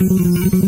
You.